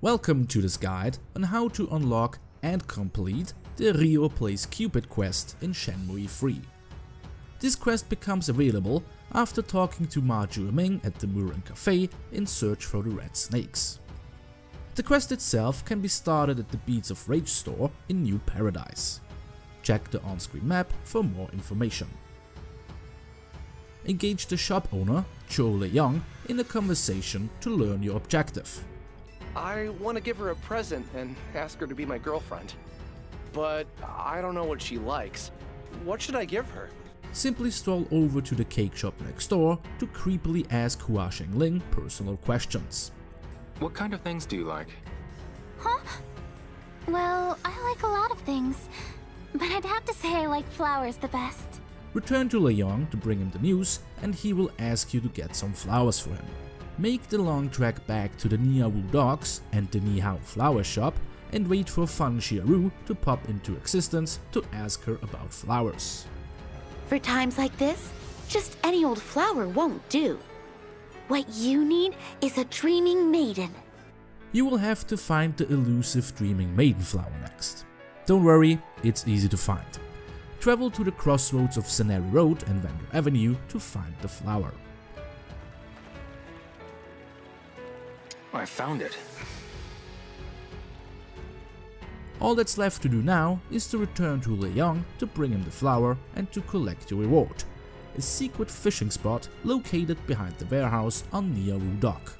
Welcome to this guide on how to unlock and complete the Ryo Plays Cupid quest in Shenmue 3. This quest becomes available after talking to Ma Ming at the Murin Cafe in search for the red snakes. The quest itself can be started at the Beats of Rage store in New Paradise. Check the on-screen map for more information. Engage the shop owner, Cho Le-young, in a conversation to learn your objective. I want to give her a present and ask her to be my girlfriend. But I don't know what she likes. What should I give her? Simply stroll over to the cake shop next door to creepily ask Hua Shengling personal questions. What kind of things do you like? Huh? Well, I like a lot of things. But I'd have to say I like flowers the best. Return to Le-young to bring him the news and he will ask you to get some flowers for him. Make the long trek back to the Niaowu docks and the Nihao flower shop and wait for Fan Xiaoru to pop into existence to ask her about flowers. For times like this, just any old flower won't do. What you need is a dreaming maiden. You will have to find the elusive Dreaming Maiden flower next. Don't worry, it's easy to find. Travel to the crossroads of Sanary Road and Vendor Avenue to find the flower. I found it. All that's left to do now is to return to Le-young to bring him the flower and to collect the reward, a secret fishing spot located behind the warehouse on Niaowu Dock.